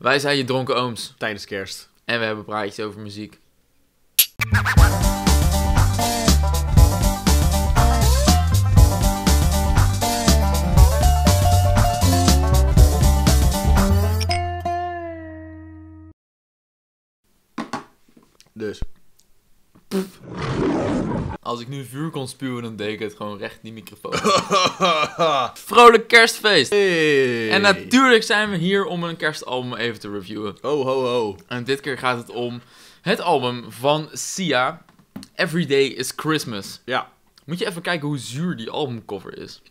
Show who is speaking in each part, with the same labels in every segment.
Speaker 1: Wij zijn je dronken ooms.
Speaker 2: Tijdens kerst.
Speaker 1: En we hebben praatjes over muziek.
Speaker 2: Dus.
Speaker 1: Als ik nu vuur kon spuwen, dan deed ik het gewoon recht in die microfoon. Vrolijk kerstfeest!
Speaker 2: Hey.
Speaker 1: En natuurlijk zijn we hier om een kerstalbum even te reviewen.
Speaker 2: Ho, ho, ho.
Speaker 1: En dit keer gaat het om het album van Sia, Every Day is Christmas.
Speaker 2: Ja.
Speaker 1: Moet je even kijken hoe zuur die albumcover is.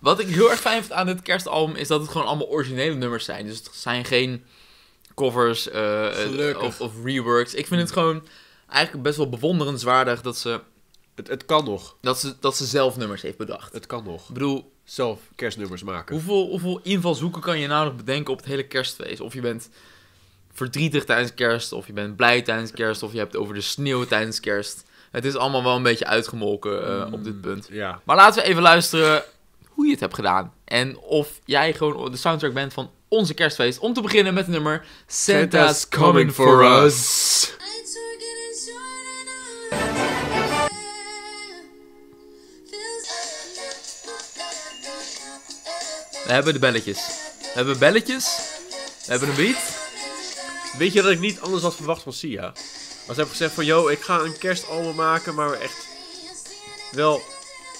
Speaker 1: Wat ik heel erg fijn vind aan dit kerstalbum is dat het gewoon allemaal originele nummers zijn. Dus het zijn geen covers eh, of reworks. Ik vind het gewoon eigenlijk best wel bewonderenswaardig dat ze,
Speaker 2: Het, het kan nog.
Speaker 1: dat, ze, dat ze zelf nummers heeft bedacht.
Speaker 2: Het kan nog.
Speaker 1: Ik bedoel,
Speaker 2: Zelf kerstnummers maken.
Speaker 1: Hoeveel, hoeveel invalshoeken kan je nou nog bedenken op het hele kerstfeest? Of je bent verdrietig tijdens kerst, of je bent blij tijdens kerst, of je hebt over de sneeuw tijdens kerst. Het is allemaal wel een beetje uitgemolken eh, op dit punt.
Speaker 2: Ja.
Speaker 1: Maar laten we even luisteren hoe je het hebt gedaan. En of jij gewoon de soundtrack bent van onze kerstfeest. Om te beginnen met het nummer Santa's Coming For Us. We hebben de belletjes. We hebben belletjes. We hebben een beat.
Speaker 2: Weet je dat ik niet anders had verwacht van Sia? Maar ze hebben gezegd van, yo, ik ga een kerstalbum maken, maar echt wel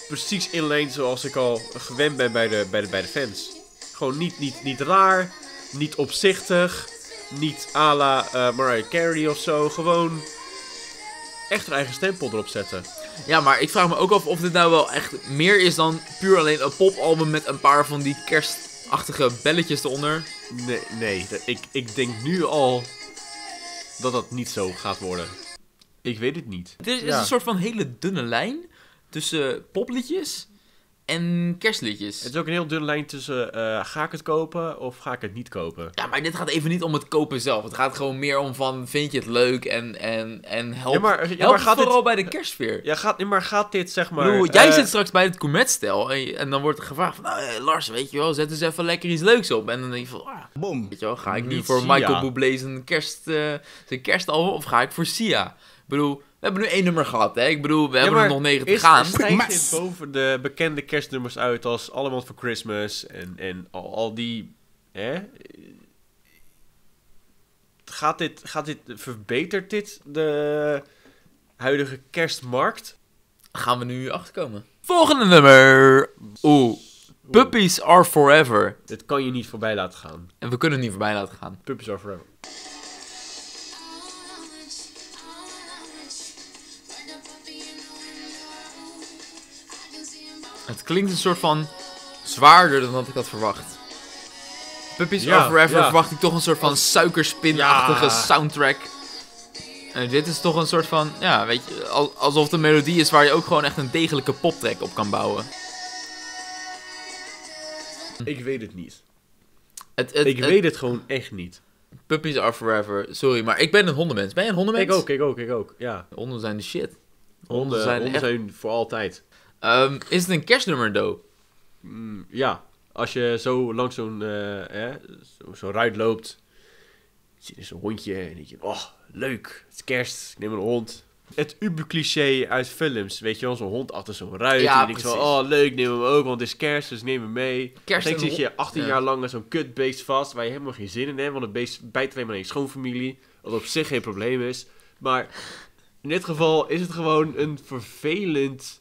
Speaker 2: precies in lijn zoals ik al gewend ben bij de, bij de, bij de fans. Gewoon niet, niet, niet raar, niet opzichtig, niet à la eh, Mariah Carey of zo. Gewoon echt haar eigen stempel erop zetten.
Speaker 1: Ja, maar ik vraag me ook af of dit nou wel echt meer is dan puur alleen een popalbum met een paar van die kerstachtige belletjes eronder.
Speaker 2: Nee, nee dat- ik, ik denk nu al dat dat niet zo gaat worden. Ik weet het niet.
Speaker 1: Het is, is
Speaker 2: Ja.
Speaker 1: een soort van hele dunne lijn tussen popliedjes en kerstliedjes.
Speaker 2: Het is ook een heel dunne lijn tussen eh, ga ik het kopen of ga ik het niet kopen.
Speaker 1: Ja, maar dit gaat even niet om het kopen zelf. Het gaat gewoon meer om van, vind je het leuk en, en, en help,
Speaker 2: Ja, maar- ja,
Speaker 1: help
Speaker 2: maar gaat
Speaker 1: vooral
Speaker 2: dit-
Speaker 1: bij de kerstsfeer.
Speaker 2: Ja, gaat, maar gaat dit zeg maar...
Speaker 1: bedoel, jij
Speaker 2: eh,
Speaker 1: zit straks bij het Comet-stel en, en dan wordt er gevraagd van, nou, eh, Lars, weet je wel, zet eens even lekker iets leuks op. En dan denk je van, ah,
Speaker 3: Boom.
Speaker 1: weet je wel, ga ik nu
Speaker 2: Niet
Speaker 1: voor. Michael Bublé zijn, kerst, eh, zijn kerstalbum of ga ik voor Sia? Ik bedoel, we hebben nu één nummer gehad, hè. Ik bedoel, we
Speaker 2: ja,
Speaker 1: hebben
Speaker 2: maar
Speaker 1: er nog negen te
Speaker 2: is-
Speaker 1: gaan.
Speaker 2: Stijgt dit boven de bekende kerstnummers uit als Allemaal voor Christmas en, en al, al die... Hè? Gaat dit, gaat dit... Verbetert dit de huidige kerstmarkt?
Speaker 1: Gaan we nu achterkomen. Volgende nummer. Oeh. Puppies are forever.
Speaker 2: Dit kan je niet voorbij laten gaan.
Speaker 1: En we kunnen het niet voorbij laten gaan.
Speaker 2: Puppies are forever.
Speaker 1: Het klinkt een soort van zwaarder dan dat ik had verwacht. Puppies
Speaker 2: Ja,
Speaker 1: are forever
Speaker 2: ja.
Speaker 1: verwacht ik toch een soort van suikerspinachtige
Speaker 2: Ja.
Speaker 1: soundtrack. En dit is toch een soort van, ja, weet je, al- alsof het een melodie is waar je ook gewoon echt een degelijke poptrack op kan bouwen.
Speaker 2: Ik weet het niet.
Speaker 1: Het, het,
Speaker 2: Ik
Speaker 1: het-
Speaker 2: weet het gewoon echt niet.
Speaker 1: Puppies are forever. Sorry, maar ik ben een hondenmens. Ben je een hondenmens?
Speaker 2: Ik ook, ik ook, ik ook. Ja.
Speaker 1: Honden zijn de shit.
Speaker 2: Honden,
Speaker 1: zijn
Speaker 2: honden
Speaker 1: echt-
Speaker 2: zijn voor altijd.
Speaker 1: Ehm, is het een kerstnummer, though?
Speaker 2: Mm, ja, als je zo langs zo'n eh, hè, zo, zo ruit loopt, zie je zo'n hondje en denk je, oh, leuk, het is kerst, ik neem een hond. Het uber-cliché uit films, weet je wel, zo'n hond achter zo'n ruit.
Speaker 1: Ja,
Speaker 2: en je denkt zo, oh leuk, neem hem ook, want het is kerst, dus neem hem mee.
Speaker 1: Kerst
Speaker 2: Dan
Speaker 1: en
Speaker 2: zit je
Speaker 1: hond-
Speaker 2: 18
Speaker 1: ja.
Speaker 2: jaar lang aan zo'n kutbeest vast, waar je helemaal geen zin in hebt, want het beest bijt alleen maar in je schoonfamilie, wat op zich geen probleem is. Maar in dit geval is het gewoon een vervelend,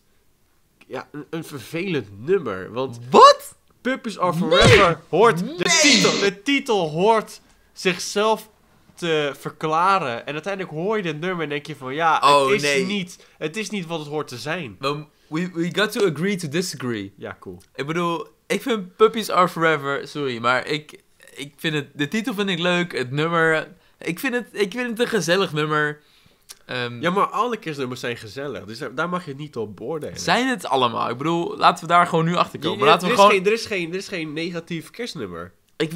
Speaker 2: ja, een, een vervelend nummer, want...
Speaker 1: Wat?
Speaker 2: Puppies Are Forever hoort, de, titel, de titel hoort zichzelf te verklaren. En uiteindelijk hoor je dit nummer en denk je van ja,
Speaker 1: Oh,
Speaker 2: het, is
Speaker 1: nee.
Speaker 2: niet, het is niet wat het hoort te zijn.
Speaker 1: We, we, we got to agree to disagree.
Speaker 2: Ja, cool.
Speaker 1: Ik bedoel, ik vind Puppies Are Forever, sorry, maar ik, ik vind het, de titel vind ik leuk, het nummer, ik vind het, ik vind het een gezellig nummer. Ehm,
Speaker 2: Ja, maar alle kerstnummers zijn gezellig, dus daar- daar mag je het niet op beoordelen.
Speaker 1: Zijn het allemaal? Ik bedoel, laten we daar gewoon nu achter komen. Laten
Speaker 2: er,
Speaker 1: we
Speaker 2: is
Speaker 1: gewoon...
Speaker 2: geen, er, is geen, er is geen negatief kerstnummer.
Speaker 1: Ik,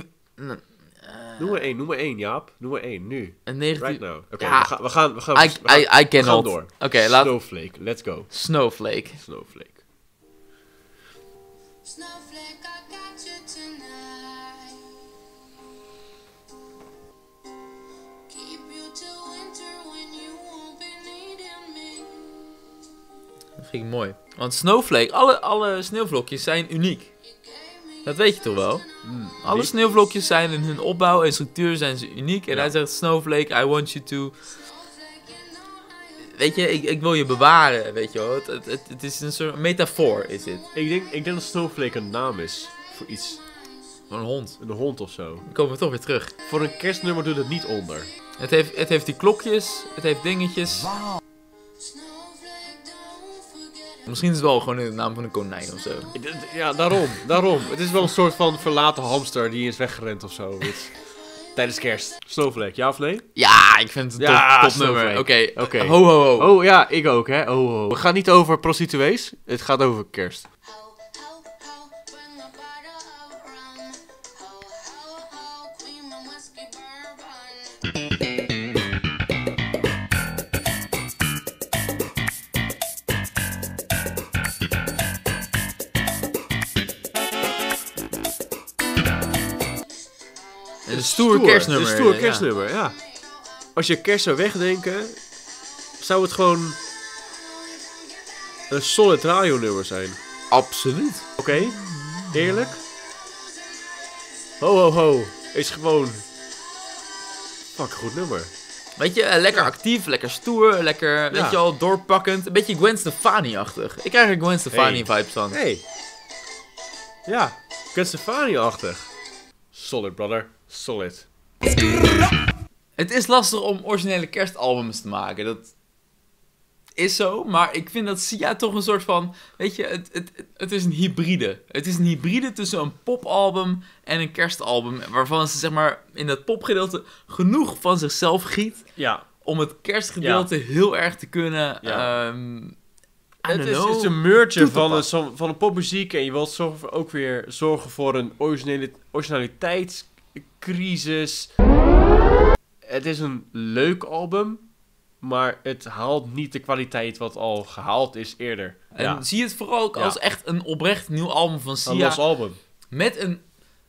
Speaker 2: Noem maar één, noem maar één, Jaap. Noem maar één, nu.
Speaker 1: een negatief...
Speaker 2: Right now. Oké,
Speaker 1: Ja.
Speaker 2: we, gaan, we gaan, we gaan,
Speaker 1: I,
Speaker 2: we gaan,
Speaker 1: I, I
Speaker 2: we gaan
Speaker 1: cannot.
Speaker 2: door.
Speaker 1: Oké, laat...
Speaker 2: Snowflake, let's go.
Speaker 1: Snowflake.
Speaker 2: Snowflake.
Speaker 4: Snowflake, I got you
Speaker 1: Vind ik mooi. Want Snowflake, alle, alle sneeuwvlokjes zijn uniek. Dat weet je toch wel?
Speaker 2: Hmm,
Speaker 1: Alle sneeuwvlokjes zijn in hun opbouw en structuur zijn ze uniek. En
Speaker 2: Ja.
Speaker 1: hij zegt Snowflake, I want you to... Weet je, ik, ik wil je bewaren, weet je wel. Het, het, het, het is een soort metafoor, is dit.
Speaker 2: Ik denk, ik denk dat Snowflake een naam is voor iets.
Speaker 1: Van een hond.
Speaker 2: Een hond of zo.
Speaker 1: Dan komen we toch weer terug.
Speaker 2: Voor een kerstnummer doet het niet onder.
Speaker 1: Het heeft, het heeft die klokjes, het heeft dingetjes. Misschien is het wel gewoon in de naam van een konijn of zo.
Speaker 2: Ja, daarom. daarom. Het is wel een soort van verlaten hamster die is weggerend of zo. Tijdens kerst. Snowflake, ja of nee?
Speaker 1: Ja, ik vind het een
Speaker 2: Ja,
Speaker 1: top, top nummer. Oké.
Speaker 2: Oké.
Speaker 1: ho ho ho.
Speaker 2: Oh ja, ik ook hè. Oh, oh. Het gaat niet over prostituees. Het gaat over kerst.
Speaker 1: Een stoer, kerstnummer.
Speaker 2: Een stoer kerstnummer, ja. Als je kerst zou wegdenken, zou het gewoon een solid radionummer zijn.
Speaker 1: Absoluut.
Speaker 2: Oké, eerlijk. Ho ho ho, is gewoon. Fuck, goed nummer.
Speaker 1: Weet je, eh, lekker actief, lekker stoer, lekker, weet
Speaker 2: Ja.
Speaker 1: je al, doorpakkend. Een beetje Gwen Stefani-achtig. Ik krijg er Gwen Stefani-vibes van.
Speaker 2: Hey. Ja, Gwen Stefani-achtig. Solid, brother. Solid.
Speaker 1: Het is lastig om originele kerstalbums te maken. Dat is zo. Maar ik vind dat Sia toch een soort van. Weet je, het, het, het- is een hybride. Het is een hybride tussen een popalbum en een kerstalbum. Waarvan ze zeg maar in dat popgedeelte genoeg van zichzelf giet.
Speaker 2: Ja,
Speaker 1: Om het kerstgedeelte heel erg te kunnen.
Speaker 2: Ja.
Speaker 1: ehm,
Speaker 2: het is,
Speaker 1: know,
Speaker 2: is een
Speaker 1: te
Speaker 2: van, een, van een popmuziek en je wilt zorgen voor, ook weer zorgen voor een originele, originaliteitscrisis. Het is een leuk album, maar het haalt niet de kwaliteit wat al gehaald is eerder.
Speaker 1: En
Speaker 2: ja,
Speaker 1: zie het vooral ook
Speaker 2: Ja.
Speaker 1: als echt een oprecht nieuw album van
Speaker 2: een
Speaker 1: Sia.
Speaker 2: los album.
Speaker 1: Met een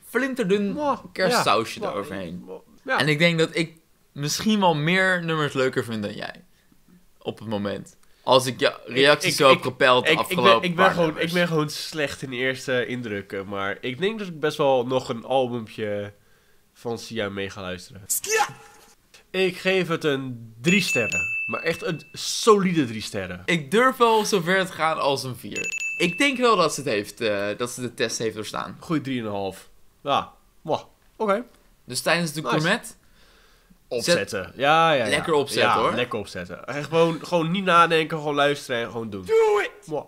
Speaker 1: flinterdun kerstsausje
Speaker 2: Ja.
Speaker 1: eroverheen.
Speaker 2: Ja.
Speaker 1: En ik denk dat ik misschien wel meer nummers leuker vind dan jij. Op het moment. Als ik je reacties
Speaker 2: ik-
Speaker 1: zo heb gepeld de
Speaker 2: ik, ik,
Speaker 1: afgelopen
Speaker 2: ben, ik, ben gewoon,
Speaker 1: nummers.
Speaker 2: ik ben gewoon slecht in eerste indrukken. Maar ik denk dat ik best wel nog een albumpje van Sia mee ga luisteren. Ik geef het een drie sterren. Maar echt een solide drie sterren.
Speaker 1: Ik durf wel zover te gaan als een 4. Ik denk wel dat ze, het heeft, eh, dat ze de test heeft doorstaan.
Speaker 2: Goeie drieënhalf. Ja, mwah. oké.
Speaker 1: Dus tijdens de
Speaker 2: Nice.
Speaker 1: gourmet...
Speaker 2: Opzetten. Ja, ja, ja.
Speaker 1: Lekker opzetten,
Speaker 2: Ja,
Speaker 1: hoor.
Speaker 2: lekker opzetten. Echt gewoon, gewoon niet nadenken, gewoon luisteren en gewoon doen. Do it! Mwah.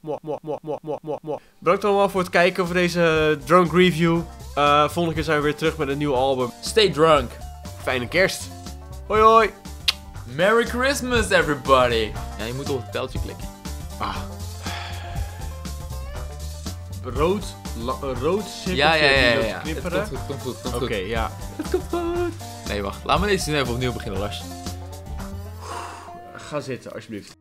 Speaker 2: Mwah, mwah, mwah, mwah, mwah, mwah, mwah. Bedankt allemaal voor het kijken voor deze drunk review. Eh volgende keer zijn we weer terug met een nieuw album.
Speaker 1: Stay drunk.
Speaker 2: Fijne kerst. Hoi hoi.
Speaker 1: Merry Christmas everybody. Ja, je moet op het pijltje klikken.
Speaker 2: Ah. Rood, la- een rood cirkeltje
Speaker 1: Ja, ja, ja, Het
Speaker 2: knipperen.
Speaker 1: komt goed, komt goed,
Speaker 2: Oké, ja. Het komt goed.
Speaker 1: Nee, wacht. Laat me deze even opnieuw beginnen, Lars.
Speaker 2: Ga zitten, alsjeblieft.